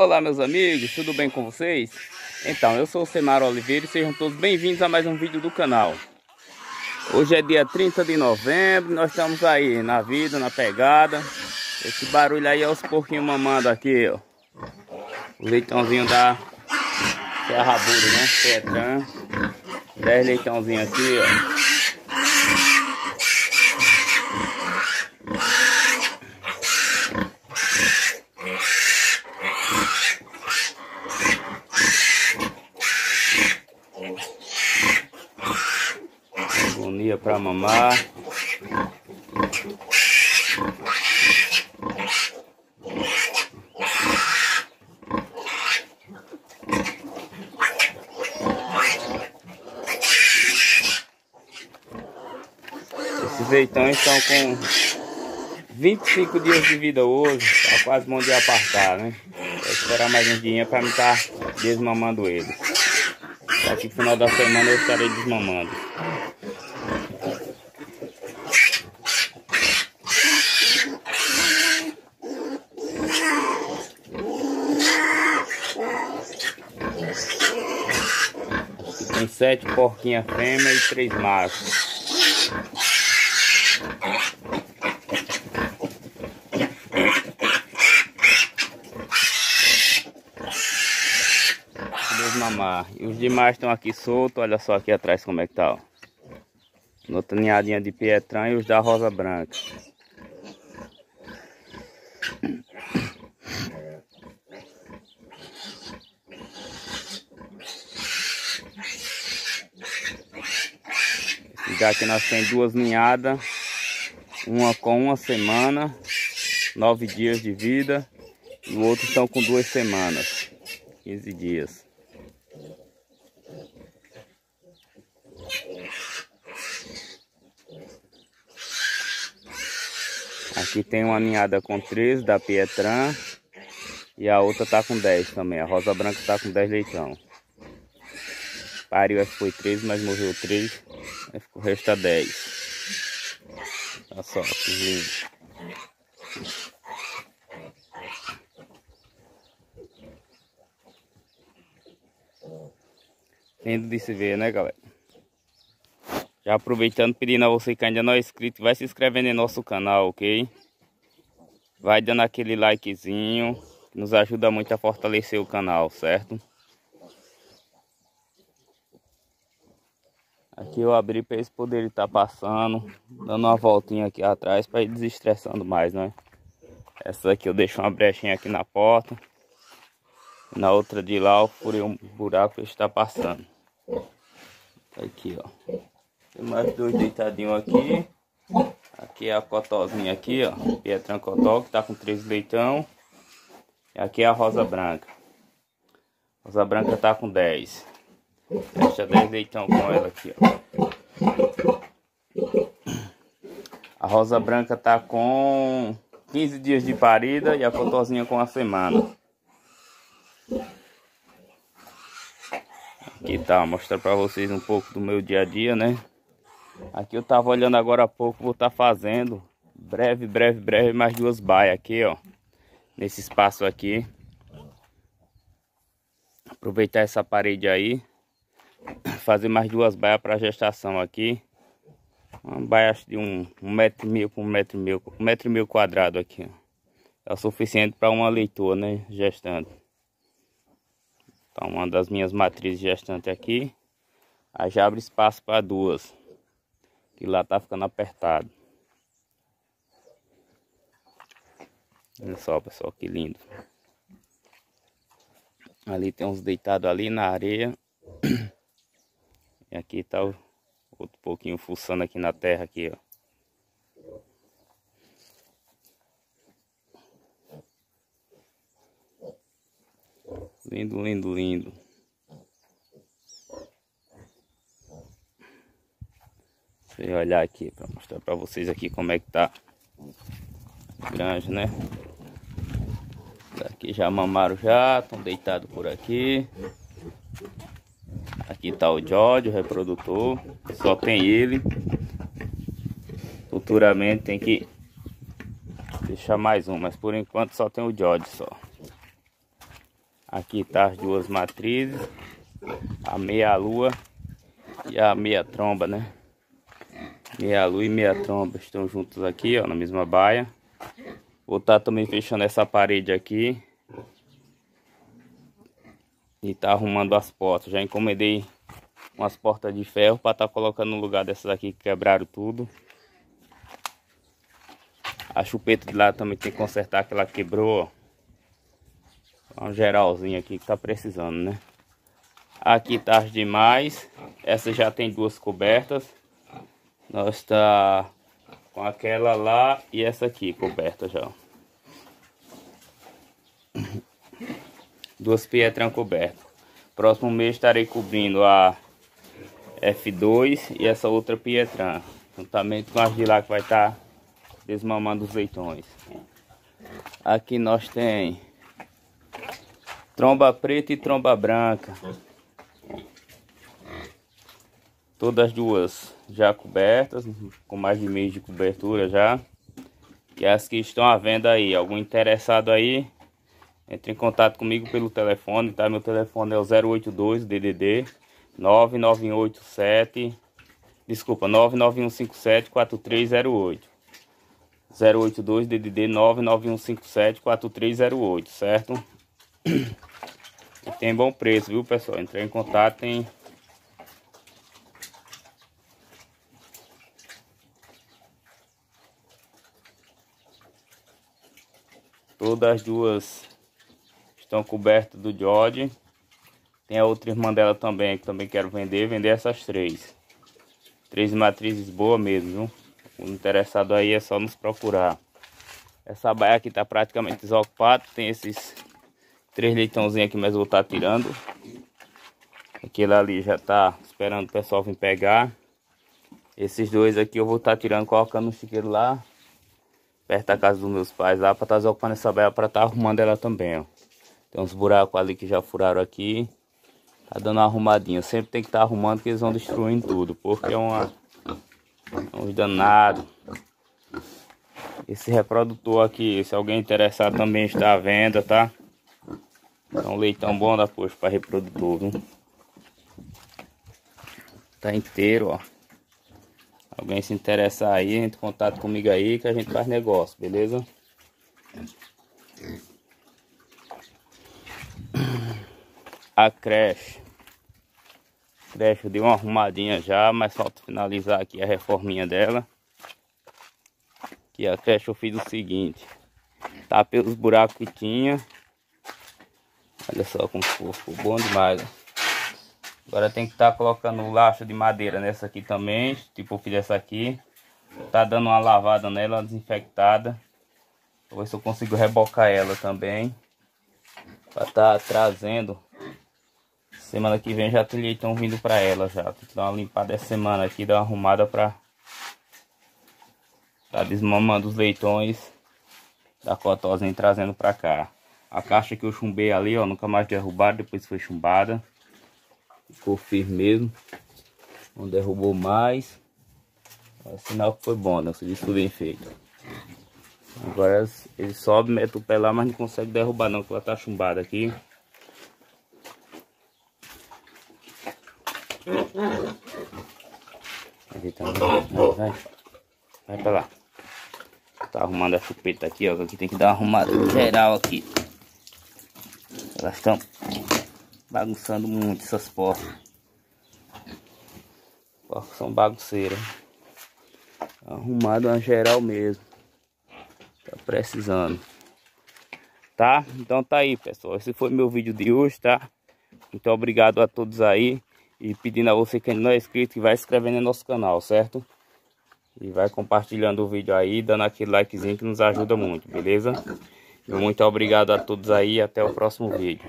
Olá meus amigos, tudo bem com vocês? Então, eu sou o Semar Oliveira e sejam todos bem-vindos a mais um vídeo do canal. Hoje é dia 30 de novembro, nós estamos aí na vida, na pegada. Esse barulho aí é os porquinhos mamando aqui, ó. O leitãozinho da Serrabura, né? Petran. 10 leitãozinhos aqui, ó. Agonia para mamar. Esses leitões estão com 25 dias de vida hoje. Tá quase bom de apartar, né? Vou esperar mais um dia para me estar tá desmamando eles. Daqui no final da semana eu estarei desmamando. Tem sete porquinhas fêmeas e três machos. mamar. E os demais estão aqui soltos, olha só aqui atrás como é que tá, ó. Outra ninhadinha de pietrã e os da rosa branca. Aqui nós temos duas ninhadas, uma com uma semana, nove dias de vida, e o outro estão com duas semanas, 15 dias. Aqui tem uma ninhada com 13 da Pietran e a outra tá com 10 também. A rosa branca tá com 10 leitão. Pariu, acho que foi 13, mas morreu 3. Aí ficou o resto a 10. Olha só, que lindo. Lindo de se ver, né, galera? Já aproveitando, pedindo a você que ainda não é inscrito, vai se inscrevendo em nosso canal, ok? Vai dando aquele likezinho, nos ajuda muito a fortalecer o canal, certo? Aqui eu abri para eles poderem estar tá passando, dando uma voltinha aqui atrás para ir desestressando mais, né? Essa aqui eu deixo uma brechinha aqui na porta. Na outra de lá eu furei um buraco que está passando. Aqui, ó. Tem mais dois deitadinhos aqui. Aqui é a cotozinha aqui, ó. Pietran cotó, que tá com três leitão. E aqui é a rosa branca. Rosa branca tá com 10. Deixa 10 leitão com ela aqui, ó. A rosa branca tá com 15 dias de parida e a cotozinha com uma semana. Aqui tá, mostrar para vocês um pouco do meu dia a dia, né? Aqui eu tava olhando agora há pouco, vou estar tá fazendo breve, breve, breve mais duas baias aqui, ó. Nesse espaço aqui. Aproveitar essa parede aí. Fazer mais duas baias para gestação aqui. Uma baia de um, um metro e meio por um metro e meio, um metro e meio quadrado aqui. É o suficiente para uma leitura, né? Gestante. Então, uma das minhas matrizes gestantes aqui. Aí já abre espaço para duas. Que lá tá ficando apertado. Olha só, pessoal, que lindo. Ali tem uns deitados ali na areia. E aqui tá o outro pouquinho fuçando aqui na terra aqui, ó. Lindo, lindo, lindo. Deixa eu olhar aqui para mostrar para vocês aqui como é que tá granja, né? Aqui já mamaram já, estão deitados por aqui. Aqui tá o George, o reprodutor. Só tem ele. Futuramente tem que deixar mais um, mas por enquanto só tem o George só. Aqui tá as duas matrizes. A meia lua e a meia tromba, né? Meia lua e meia tromba estão juntos aqui, ó, na mesma baia. Vou estar tá também fechando essa parede aqui. E tá arrumando as portas. Já encomendei umas portas de ferro para estar tá colocando no lugar dessas aqui que quebraram tudo. A chupeta de lá também tem que consertar que ela quebrou, ó. Um geralzinho aqui que tá precisando, né? Aqui as demais. Essa já tem duas cobertas. Nós tá com aquela lá e essa aqui coberta já. Duas pietras cobertas. Próximo mês estarei cobrindo a F2 e essa outra pietran. Juntamente com as de lá que vai estar tá desmamando os leitões. Aqui nós tem tromba preta e tromba branca. Todas duas já cobertas, com mais de mês de cobertura já. E as que estão à venda aí, algum interessado aí, entre em contato comigo pelo telefone, tá? Meu telefone é o 082 DDD 9987 Desculpa, 99157 4308. 082 DDD 99157 4308, certo? E tem bom preço, viu, pessoal? Entrei em contato, tem Todas as duas estão cobertas do George. Tem a outra irmã dela também, que também quero vender. Vender essas três. Três matrizes boas mesmo, viu? O interessado aí é só nos procurar. Essa baia aqui tá praticamente desocupada. Tem esses três leitãozinhos aqui, mas vou estar tá tirando. Aquele ali já tá esperando o pessoal vir pegar. Esses dois aqui eu vou estar tá tirando, colocando no chiqueiro lá perto da casa dos meus pais lá para estar tá ocupando essa baia para estar tá arrumando ela também, ó. Tem uns buracos ali que já furaram aqui. Tá dando uma arrumadinha. Sempre tem que estar tá arrumando que eles vão destruindo tudo, porque é uma é um danado. Esse reprodutor aqui, se alguém interessar também está à venda, tá? É um leitão bom da poxa para reprodutor, viu? Tá inteiro, ó. Alguém se interessar aí, entre em contato comigo aí que a gente faz negócio, beleza? A creche. Creche eu dei uma arrumadinha já, mas falta finalizar aqui a reforminha dela. Que a creche eu fiz o seguinte. Tá pelos buracos que tinha. Olha só como ficou, ficou bom demais. Agora tem que estar tá colocando laxa de madeira nessa aqui também, tipo eu fiz essa aqui. Tá dando uma lavada nela, desinfectada. Vou ver se eu consigo rebocar ela também. Pra tá trazendo. Semana que vem já tem leitão vindo pra ela já. Tem que dar uma limpada essa semana aqui, dar uma arrumada pra... Tá desmamando os leitões da cotozinha trazendo pra cá. A caixa que eu chumbei ali, ó, nunca mais derrubaram, depois foi chumbada. Ficou firme mesmo. Não derrubou mais. É sinal que foi bom, né? O serviço foi bem feito. Agora ele sobe, mete o pé lá, mas não consegue derrubar não, porque ela tá chumbada aqui. Vai, vai, vai pra lá. Tá arrumando a chupeta aqui, ó. Aqui tem que dar uma arrumada geral aqui. Elas estão bagunçando muito essas portas. Portas são bagunceiras. Arrumado uma geral mesmo. Tá precisando. Tá? Então tá aí, pessoal. Esse foi meu vídeo de hoje, tá? Muito obrigado a todos aí. E pedindo a você que ainda não é inscrito, que vai se inscrevendo no nosso canal, certo? E vai compartilhando o vídeo aí, dando aquele likezinho que nos ajuda muito, beleza? Muito obrigado a todos aí até o próximo vídeo.